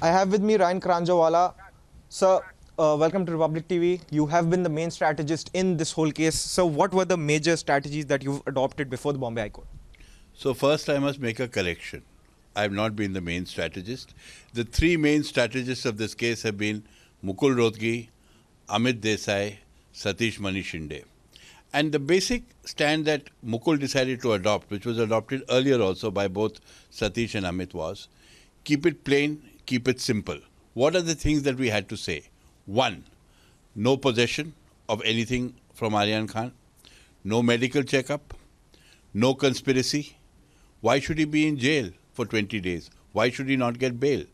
I have with me Raian Karanjawala. Sir, uh, welcome to Republic TV. You have been the main strategist in this whole case. So, what were the major strategies that you've adopted before the Bombay High Court? So, first, I must make a correction. I have not been the main strategist. The three main strategists of this case have been Mukul Rohatgi, Amit Desai, Satish Maneshinde. And the basic stand that Mukul decided to adopt, which was adopted earlier also by both Satish and Amit, was keep it plain, keep it simple. What are the things that we had to say? One, no possession of anything from Aryan Khan, no medical checkup, no conspiracy. Why should he be in jail for 20 days? Why should he not get bail?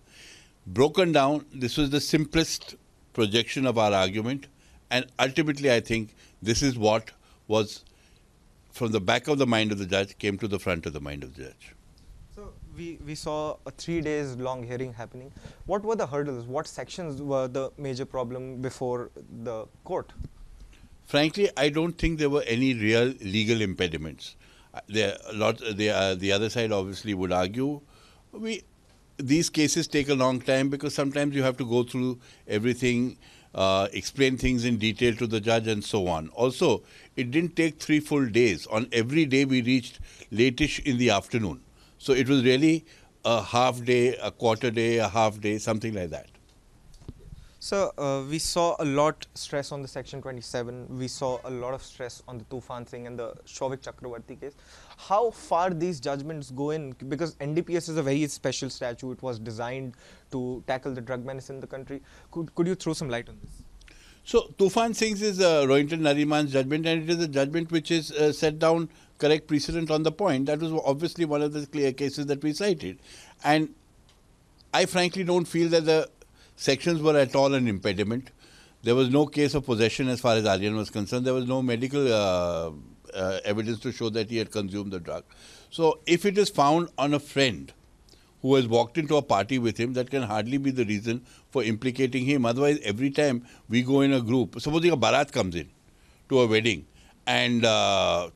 Broken down, this was the simplest projection of our argument, and ultimately, I think this is what was from the back of the mind of the judge came to the front of the mind of the judge. We, we saw a three days long hearing happening. What were the hurdles? What sections were the major problem before the court? Frankly, I don't think there were any real legal impediments. Uh, there lot. They, uh, the other side obviously would argue. We these cases take a long time because sometimes you have to go through everything uh, explain things in detail to the judge and so on. Also, it didn't take three full days. On every day, we reached latish in the afternoon. So it was really a half day, a quarter day, a half day, something like that. So uh, we saw a lot stress on the Section 27. We saw a lot of stress on the Tofan Singh and the Showik Chakraborty case. How far these judgments go in? Because NDPS is a very special statute. It was designed to tackle the drug menace in the country. Could, could you throw some light on this? So Tofan Singh's is uh, Rohinton Nariman's judgment and it is a judgment which is uh, set down correct precedent on the point. That was obviously one of the clear cases that we cited. And I frankly don't feel that the sections were at all an impediment. There was no case of possession as far as Aryan was concerned. There was no medical uh, uh, evidence to show that he had consumed the drug. So, if it is found on a friend who has walked into a party with him, that can hardly be the reason for implicating him. Otherwise, every time we go in a group, supposing a barat comes in to a wedding and uh,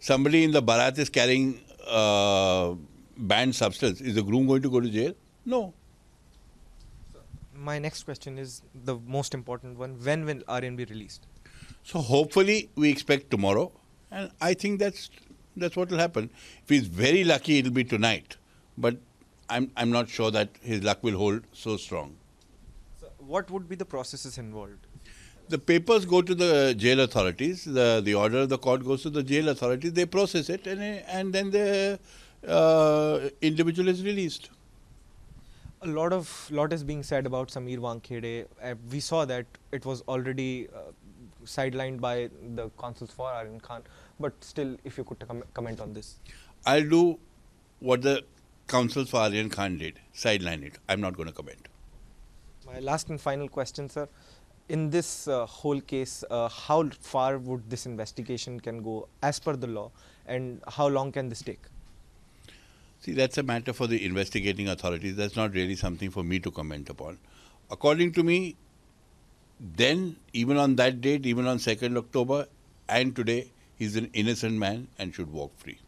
somebody in the barat is carrying uh, banned substance, is the groom going to go to jail? No my next question is the most important one. When will be released? So hopefully we expect tomorrow, and I think that's that's what will happen. If he's very lucky, it'll be tonight, but I'm I'm not sure that his luck will hold so strong. So what would be the processes involved? The papers go to the jail authorities. The the order of the court goes to the jail authorities. They process it, and and then the uh, individual is released a lot of lot is being said about Sameer Wankhede. Uh, we saw that it was already uh, sidelined by the counsels for Aryan Khan. But still, if you could com comment on this, I'll do what the counsels for Aryan Khan did. Sideline it. I'm not going to comment. My last and final question, sir. In this uh, whole case, uh, how far would this investigation can go as per the law, and how long can this take? See, that's a matter for the investigating authorities. That's not really something for me to comment upon. According to me, then, even on that date, even on 2nd October, and today, he's an innocent man and should walk free.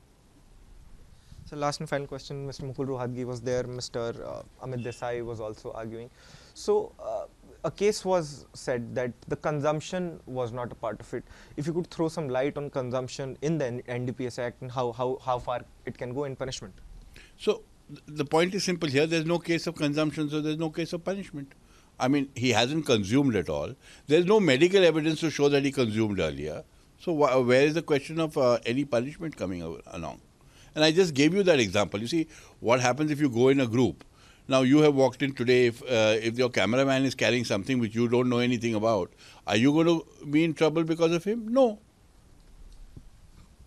So, last and final question Mr. Mukul Rohatgi was there, Mr. Uh, Amit Desai was also arguing. So, uh, a case was said that the consumption was not a part of it. If you could throw some light on consumption in the NDPS Act and how, how, how far it can go in punishment. So the point is simple here. There's no case of consumption, so there's no case of punishment. I mean, he hasn't consumed at all. There's no medical evidence to show that he consumed earlier. So wh where is the question of uh, any punishment coming along? And I just gave you that example. You see, what happens if you go in a group? Now you have walked in today. If uh, if your cameraman is carrying something which you don't know anything about, are you going to be in trouble because of him? No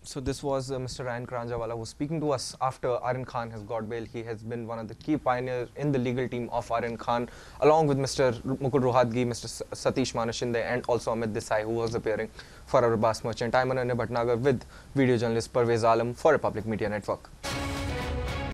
so this was uh, Mr. Raian Karanjawala who was speaking to us after Aryan Khan has got bail. He has been one of the key pioneers in the legal team of Aryan Khan, along with Mr. Mukul Rohatgi, Mr. Satish Maneshinde, and also Amit Desai, who was appearing for Arbaaz Merchant. I'm Ananya Bhatnagar with video journalist Parvez Alam for Republic Media Network.